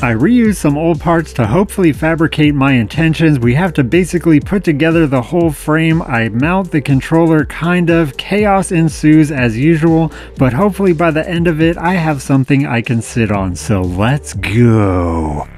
I reuse some old parts to hopefully fabricate my intentions. We have to basically put together the whole frame. I mount the controller kind of. Chaos ensues as usual, but hopefully by the end of it I have something I can sit on. So let's go.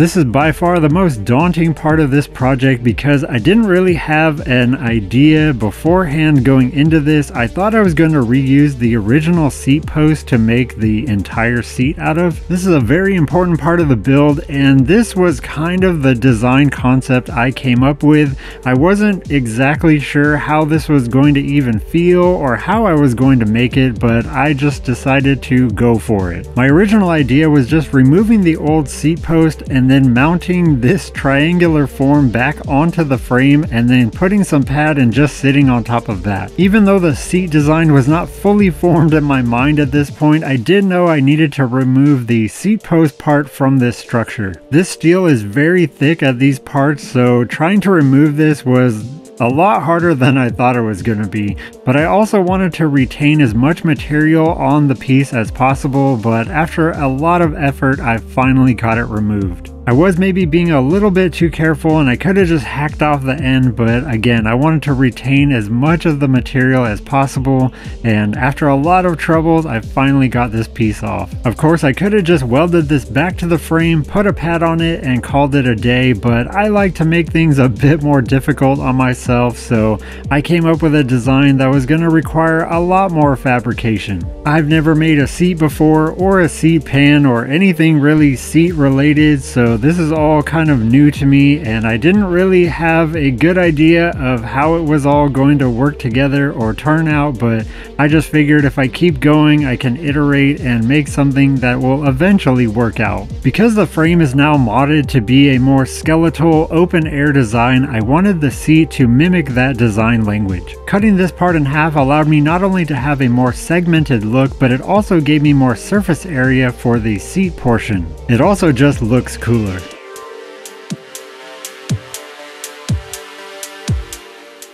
This is by far the most daunting part of this project because I didn't really have an idea beforehand going into this. I thought I was going to reuse the original seat post to make the entire seat out of. This is a very important part of the build and this was kind of the design concept I came up with. I wasn't exactly sure how this was going to even feel or how I was going to make it, but I just decided to go for it. My original idea was just removing the old seat post and and then mounting this triangular form back onto the frame and then putting some pad and just sitting on top of that. Even though the seat design was not fully formed in my mind at this point, I did know I needed to remove the seat post part from this structure. This steel is very thick at these parts, so trying to remove this was a lot harder than I thought it was going to be, but I also wanted to retain as much material on the piece as possible, but after a lot of effort, I finally got it removed. I was maybe being a little bit too careful and I could have just hacked off the end, but again, I wanted to retain as much of the material as possible, and after a lot of troubles, I finally got this piece off. Of course, I could have just welded this back to the frame, put a pad on it, and called it a day, but I like to make things a bit more difficult on myself, so I came up with a design that was going to require a lot more fabrication. I've never made a seat before, or a seat pan, or anything really seat related, so this is all kind of new to me and I didn't really have a good idea of how it was all going to work together or turn out, but I just figured if I keep going, I can iterate and make something that will eventually work out. Because the frame is now modded to be a more skeletal, open air design, I wanted the seat to mimic that design language. Cutting this part in half allowed me not only to have a more segmented look, but it also gave me more surface area for the seat portion. It also just looks cooler.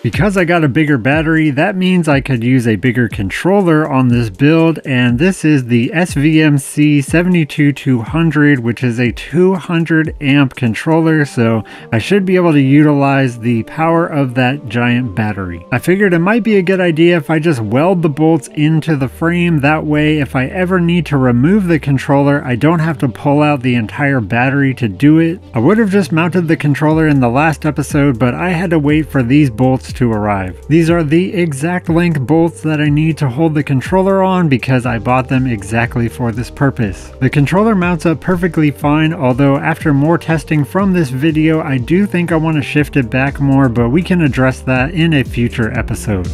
Because I got a bigger battery, that means I could use a bigger controller on this build, and this is the SVMC 72200, which is a 200 amp controller, so I should be able to utilize the power of that giant battery. I figured it might be a good idea if I just weld the bolts into the frame, that way if I ever need to remove the controller, I don't have to pull out the entire battery to do it. I would have just mounted the controller in the last episode, but I had to wait for these bolts to arrive. These are the exact length bolts that I need to hold the controller on because I bought them exactly for this purpose. The controller mounts up perfectly fine, although after more testing from this video, I do think I want to shift it back more, but we can address that in a future episode.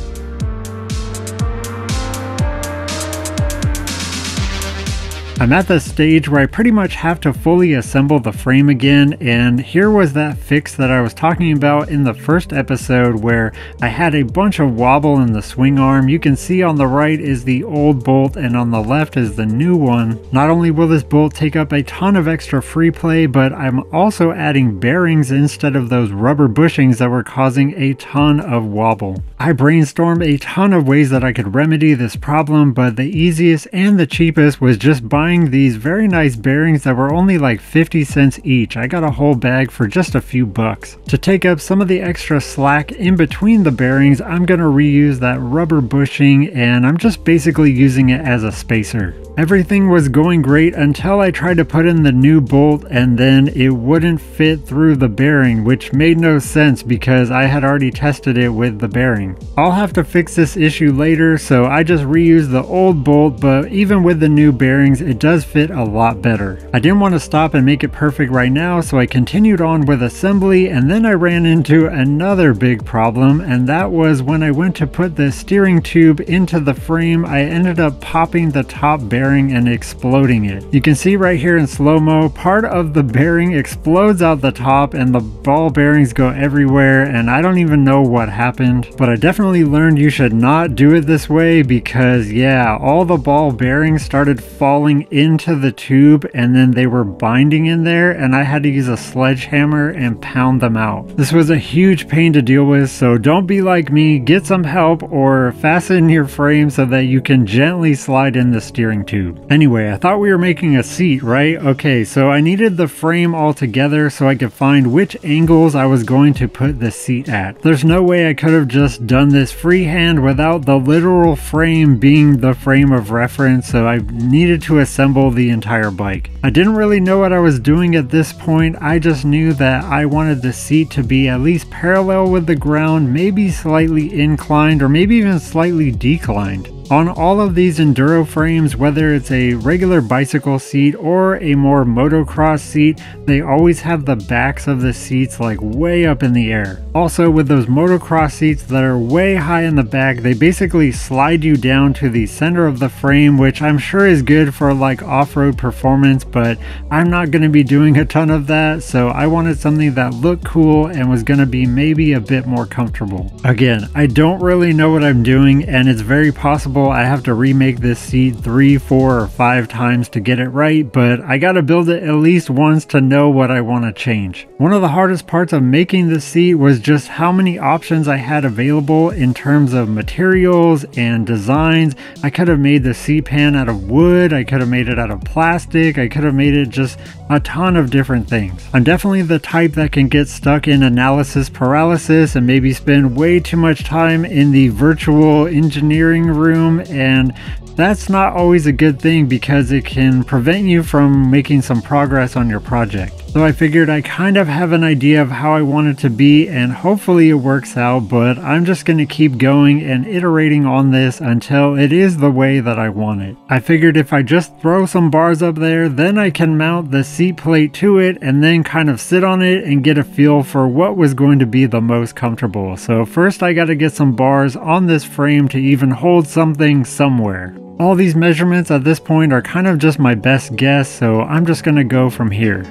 I'm at the stage where I pretty much have to fully assemble the frame again and here was that fix that I was talking about in the first episode where I had a bunch of wobble in the swing arm. You can see on the right is the old bolt and on the left is the new one. Not only will this bolt take up a ton of extra free play but I'm also adding bearings instead of those rubber bushings that were causing a ton of wobble. I brainstormed a ton of ways that I could remedy this problem but the easiest and the cheapest was just buying buying these very nice bearings that were only like 50 cents each. I got a whole bag for just a few bucks. To take up some of the extra slack in between the bearings, I'm going to reuse that rubber bushing and I'm just basically using it as a spacer. Everything was going great until I tried to put in the new bolt and then it wouldn't fit through the bearing, which made no sense because I had already tested it with the bearing. I'll have to fix this issue later, so I just reused the old bolt, but even with the new bearings, it does fit a lot better. I didn't want to stop and make it perfect right now, so I continued on with assembly and then I ran into another big problem, and that was when I went to put the steering tube into the frame, I ended up popping the top bearing and exploding it. You can see right here in slow-mo, part of the bearing explodes out the top and the ball bearings go everywhere and I don't even know what happened, but I definitely learned you should not do it this way because yeah, all the ball bearings started falling into the tube and then they were binding in there and I had to use a sledgehammer and pound them out. This was a huge pain to deal with so don't be like me, get some help or fasten your frame so that you can gently slide in the steering tube. Anyway, I thought we were making a seat, right? Okay, so I needed the frame all together so I could find which angles I was going to put the seat at. There's no way I could have just done this freehand without the literal frame being the frame of reference, so I needed to assemble the entire bike. I didn't really know what I was doing at this point, I just knew that I wanted the seat to be at least parallel with the ground, maybe slightly inclined or maybe even slightly declined. On all of these enduro frames, whether it's a regular bicycle seat or a more motocross seat, they always have the backs of the seats like way up in the air. Also with those motocross seats that are way high in the back, they basically slide you down to the center of the frame, which I'm sure is good for like off-road performance, but I'm not going to be doing a ton of that, so I wanted something that looked cool and was going to be maybe a bit more comfortable. Again, I don't really know what I'm doing and it's very possible I have to remake this seat three, four, or five times to get it right, but I gotta build it at least once to know what I want to change. One of the hardest parts of making the seat was just how many options I had available in terms of materials and designs. I could have made the seat pan out of wood, I could have made it out of plastic, I could have made it just a ton of different things. I'm definitely the type that can get stuck in analysis paralysis and maybe spend way too much time in the virtual engineering room and that's not always a good thing because it can prevent you from making some progress on your project. So I figured I kind of have an idea of how I want it to be and hopefully it works out, but I'm just going to keep going and iterating on this until it is the way that I want it. I figured if I just throw some bars up there, then I can mount the seat plate to it and then kind of sit on it and get a feel for what was going to be the most comfortable. So first I got to get some bars on this frame to even hold something somewhere. All these measurements at this point are kind of just my best guess, so I'm just going to go from here.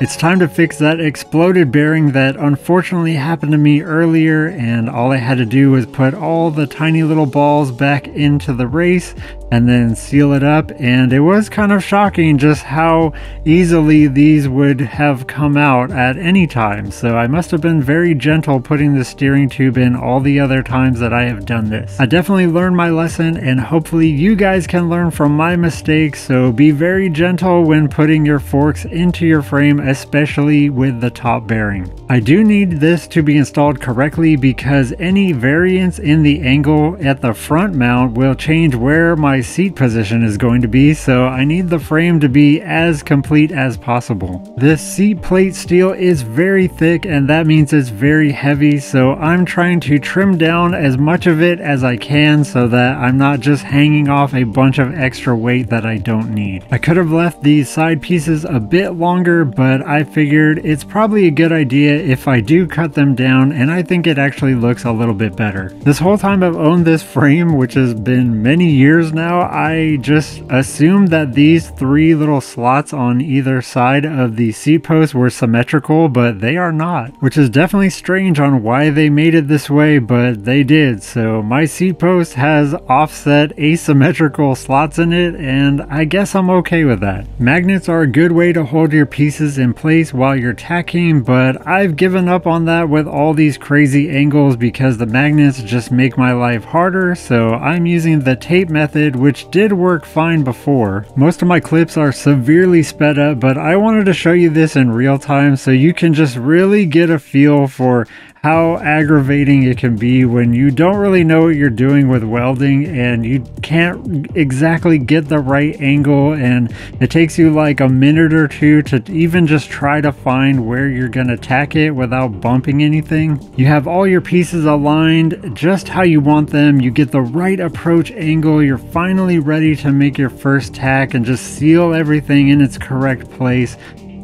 It's time to fix that exploded bearing that unfortunately happened to me earlier and all I had to do was put all the tiny little balls back into the race and then seal it up and it was kind of shocking just how easily these would have come out at any time so I must have been very gentle putting the steering tube in all the other times that I have done this. I definitely learned my lesson and hopefully you guys can learn from my mistakes so be very gentle when putting your forks into your frame especially with the top bearing. I do need this to be installed correctly because any variance in the angle at the front mount will change where my seat position is going to be, so I need the frame to be as complete as possible. This seat plate steel is very thick and that means it's very heavy, so I'm trying to trim down as much of it as I can so that I'm not just hanging off a bunch of extra weight that I don't need. I could have left these side pieces a bit longer, but I figured it's probably a good idea if I do cut them down and I think it actually looks a little bit better. This whole time I've owned this frame, which has been many years now, now, I just assumed that these three little slots on either side of the seat post were symmetrical, but they are not, which is definitely strange on why they made it this way, but they did. So my seat post has offset asymmetrical slots in it, and I guess I'm okay with that. Magnets are a good way to hold your pieces in place while you're tacking, but I've given up on that with all these crazy angles because the magnets just make my life harder, so I'm using the tape method which did work fine before. Most of my clips are severely sped up, but I wanted to show you this in real time so you can just really get a feel for how aggravating it can be when you don't really know what you're doing with welding and you can't exactly get the right angle and it takes you like a minute or two to even just try to find where you're gonna tack it without bumping anything. You have all your pieces aligned just how you want them, you get the right approach angle, you're finally ready to make your first tack and just seal everything in its correct place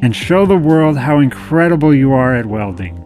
and show the world how incredible you are at welding.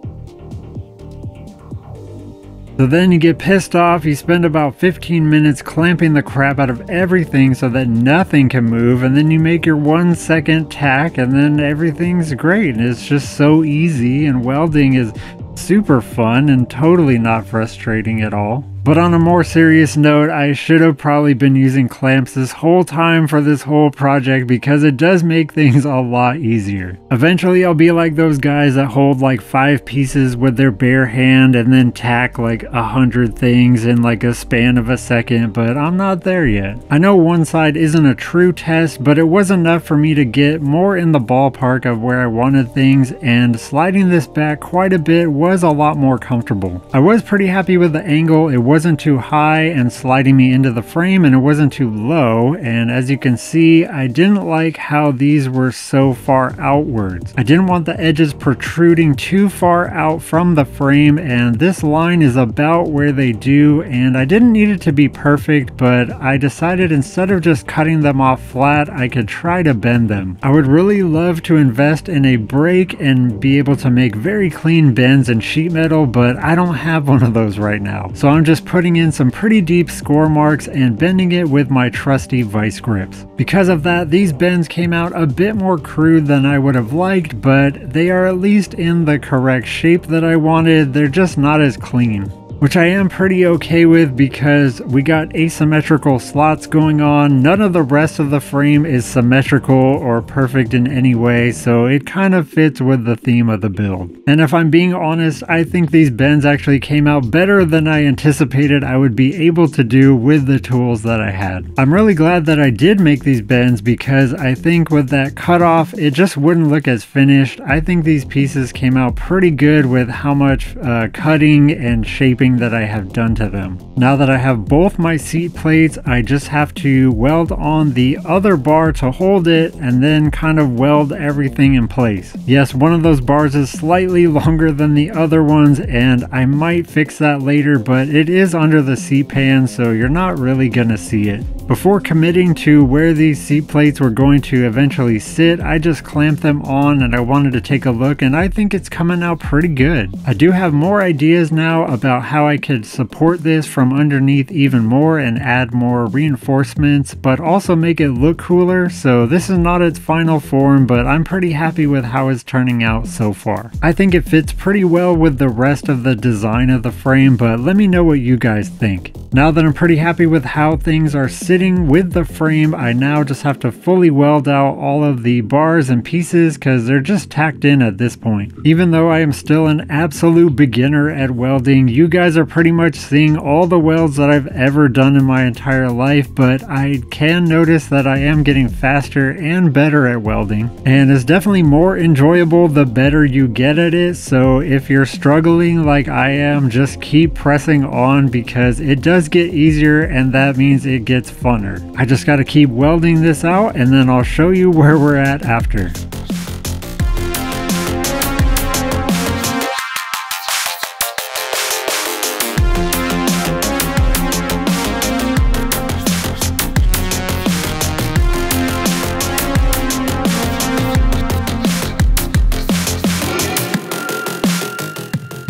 So then you get pissed off, you spend about 15 minutes clamping the crap out of everything so that nothing can move, and then you make your one second tack, and then everything's great. And it's just so easy, and welding is super fun and totally not frustrating at all. But on a more serious note, I should have probably been using clamps this whole time for this whole project because it does make things a lot easier. Eventually I'll be like those guys that hold like five pieces with their bare hand and then tack like a hundred things in like a span of a second, but I'm not there yet. I know one side isn't a true test, but it was enough for me to get more in the ballpark of where I wanted things and sliding this back quite a bit was a lot more comfortable. I was pretty happy with the angle, it wasn't too high and sliding me into the frame and it wasn't too low and as you can see I didn't like how these were so far outwards. I didn't want the edges protruding too far out from the frame and this line is about where they do and I didn't need it to be perfect but I decided instead of just cutting them off flat I could try to bend them. I would really love to invest in a brake and be able to make very clean bends in sheet metal but I don't have one of those right now so I'm just putting in some pretty deep score marks and bending it with my trusty vice grips. Because of that, these bends came out a bit more crude than I would have liked, but they are at least in the correct shape that I wanted, they're just not as clean which I am pretty okay with because we got asymmetrical slots going on. None of the rest of the frame is symmetrical or perfect in any way, so it kind of fits with the theme of the build. And if I'm being honest, I think these bends actually came out better than I anticipated I would be able to do with the tools that I had. I'm really glad that I did make these bends because I think with that cutoff, it just wouldn't look as finished. I think these pieces came out pretty good with how much uh, cutting and shaping that I have done to them. Now that I have both my seat plates, I just have to weld on the other bar to hold it and then kind of weld everything in place. Yes, one of those bars is slightly longer than the other ones and I might fix that later, but it is under the seat pan so you're not really gonna see it. Before committing to where these seat plates were going to eventually sit, I just clamped them on and I wanted to take a look and I think it's coming out pretty good. I do have more ideas now about how I could support this from underneath even more and add more reinforcements, but also make it look cooler. So this is not its final form, but I'm pretty happy with how it's turning out so far. I think it fits pretty well with the rest of the design of the frame, but let me know what you guys think. Now that I'm pretty happy with how things are sitting with the frame, I now just have to fully weld out all of the bars and pieces because they're just tacked in at this point. Even though I am still an absolute beginner at welding, you guys are pretty much seeing all the welds that I've ever done in my entire life, but I can notice that I am getting faster and better at welding. And it's definitely more enjoyable the better you get at it, so if you're struggling like I am, just keep pressing on because it does get easier and that means it gets funner. I just got to keep welding this out and then I'll show you where we're at after.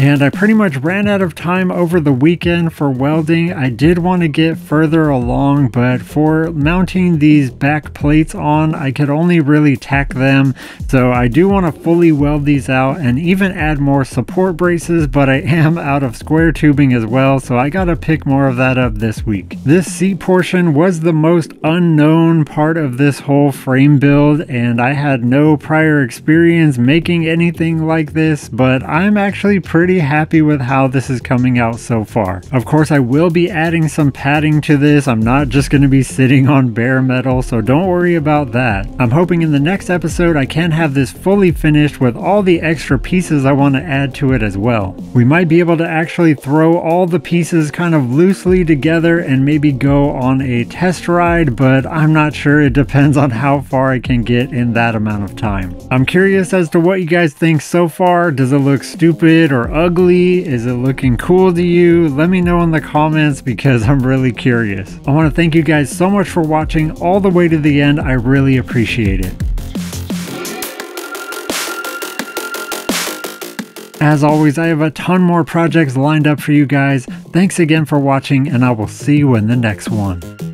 And I pretty much ran out of time over the weekend for welding. I did want to get further along, but for mounting these back plates on, I could only really tack them. So I do want to fully weld these out and even add more support braces, but I am out of square tubing as well. So I got to pick more of that up this week. This seat portion was the most unknown part of this whole frame build, and I had no prior experience making anything like this, but I'm actually pretty pretty happy with how this is coming out so far. Of course, I will be adding some padding to this. I'm not just going to be sitting on bare metal, so don't worry about that. I'm hoping in the next episode I can have this fully finished with all the extra pieces I want to add to it as well. We might be able to actually throw all the pieces kind of loosely together and maybe go on a test ride, but I'm not sure. It depends on how far I can get in that amount of time. I'm curious as to what you guys think so far. Does it look stupid or ugly? Is it looking cool to you? Let me know in the comments because I'm really curious. I want to thank you guys so much for watching all the way to the end. I really appreciate it. As always, I have a ton more projects lined up for you guys. Thanks again for watching, and I will see you in the next one.